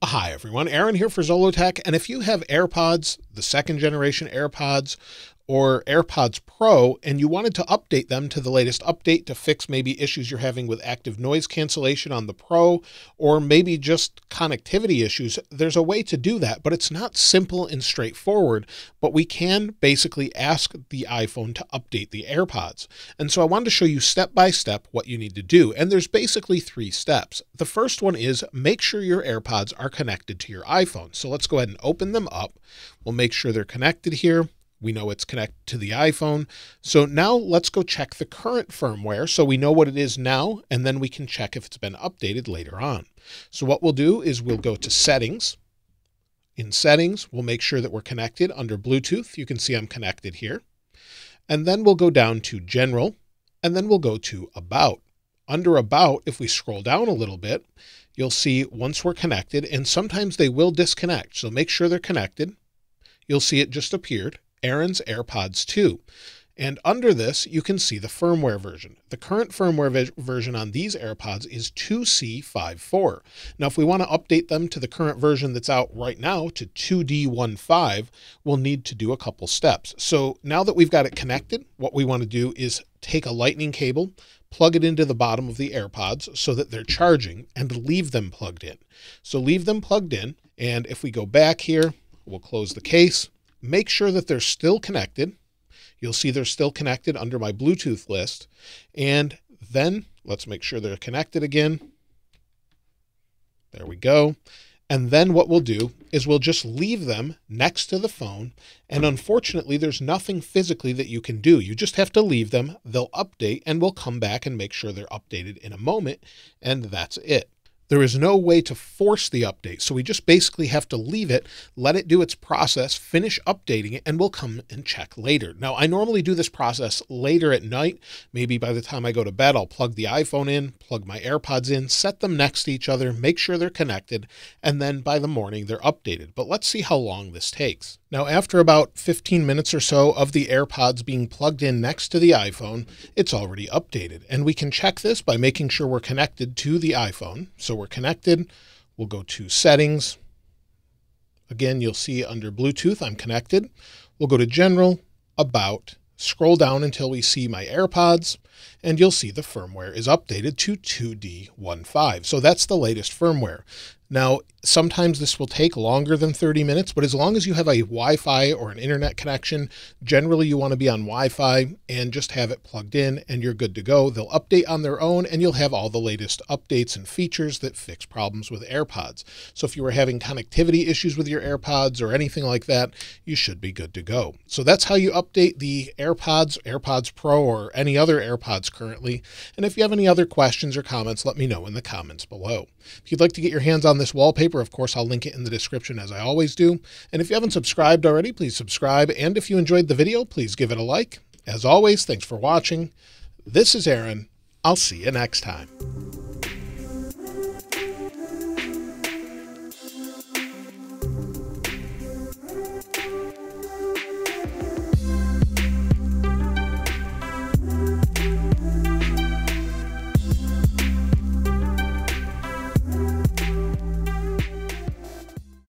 Hi everyone, Aaron here for Zollotech, and if you have AirPods, the second generation AirPods, or AirPods Pro, and you wanted to update them to the latest update to fix maybe issues you're having with active noise cancellation on the Pro, or maybe just connectivity issues, there's a way to do that, but it's not simple and straightforward. But we can basically ask the iPhone to update the AirPods. And so I wanted to show you step by step what you need to do. And there's basically three steps. The first one is make sure your AirPods are connected to your iPhone. So let's go ahead and open them up. We'll make sure they're connected here. We know it's connected to the iPhone. So now let's go check the current firmware so we know what it is now, and then we can check if it's been updated later on. So what we'll do is we'll go to settings. In settings, we'll make sure that we're connected under Bluetooth. You can see I'm connected here. And then we'll go down to general, and then we'll go to about. Under about, if we scroll down a little bit, you'll see once we're connected, and sometimes they will disconnect. So make sure they're connected. You'll see it just appeared. Aaron's AirPods 2. And under this, you can see the firmware version. The current firmware version on these AirPods is 2C54. Now, if we want to update them to the current version that's out right now to 2D15, we'll need to do a couple steps. So now that we've got it connected, what we want to do is take a lightning cable, plug it into the bottom of the AirPods so that they're charging and leave them plugged in. So leave them plugged in. And if we go back here, we'll close the case make sure that they're still connected. You'll see they're still connected under my Bluetooth list. And then let's make sure they're connected again. There we go. And then what we'll do is we'll just leave them next to the phone. And unfortunately, there's nothing physically that you can do. You just have to leave them. They'll update and we'll come back and make sure they're updated in a moment. And that's it. There is no way to force the update. So we just basically have to leave it, let it do its process, finish updating it, and we'll come and check later. Now, I normally do this process later at night. Maybe by the time I go to bed, I'll plug the iPhone in, plug my AirPods in, set them next to each other, make sure they're connected, and then by the morning they're updated. But let's see how long this takes. Now, after about 15 minutes or so of the AirPods being plugged in next to the iPhone, it's already updated. And we can check this by making sure we're connected to the iPhone. So we're connected. We'll go to settings. Again, you'll see under Bluetooth, I'm connected. We'll go to general, about, scroll down until we see my AirPods, and you'll see the firmware is updated to 2D15. So that's the latest firmware. Now, sometimes this will take longer than 30 minutes, but as long as you have a Wi Fi or an internet connection, generally you want to be on Wi Fi and just have it plugged in and you're good to go. They'll update on their own and you'll have all the latest updates and features that fix problems with AirPods. So if you were having connectivity issues with your AirPods or anything like that, you should be good to go. So that's how you update the AirPods, AirPods Pro, or any other AirPods currently. And if you have any other questions or comments, let me know in the comments below. If you'd like to get your hands this wallpaper, of course, I'll link it in the description as I always do. And if you haven't subscribed already, please subscribe. And if you enjoyed the video, please give it a like. As always, thanks for watching. This is Aaron. I'll see you next time.